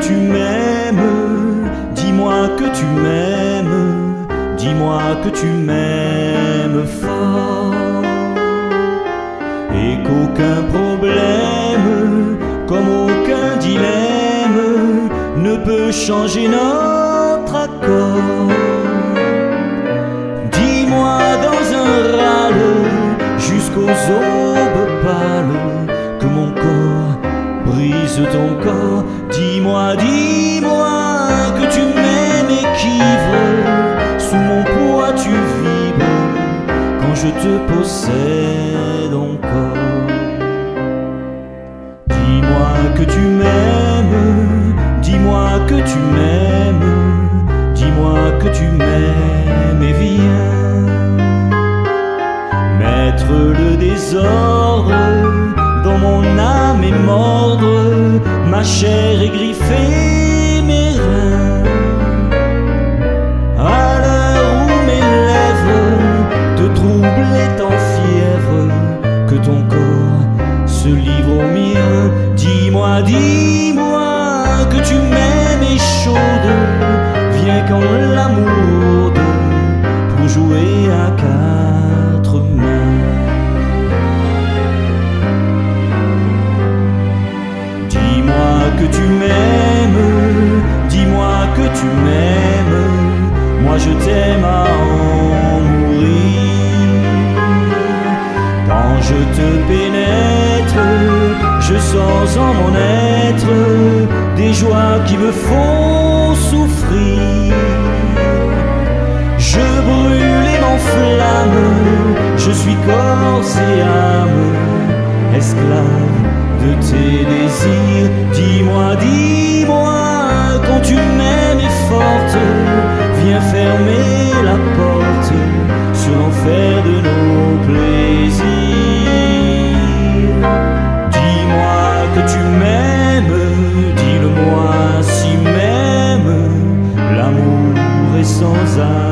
tu m'aimes, dis-moi que tu m'aimes, dis-moi que tu m'aimes fort. Et qu'aucun problème, comme aucun dilemme, ne peut changer notre accord. Dis-moi dans un râle jusqu'aux os. Dis-moi, dis-moi que tu m'aimes et qu'ivre, sous mon poids tu vibres quand je te possède encore. Dis-moi que tu m'aimes, dis-moi que tu m'aimes, dis-moi que tu m'aimes et viens mettre le désordre dans mon âme et mordre ma chair et griffer mes reins. À l'heure où mes lèvres te troublent en fièvre, que ton corps se livre au mien. Dis-moi, dis-moi que tu m'aimes et chaude, viens quand l'amour je te pénètre, je sens en mon être des joies qui me font souffrir. Je brûle et m'enflamme, je suis corps et âme, esclave de tes désirs. Dis-moi, dis-moi, quand tu m'aimes sans avenir.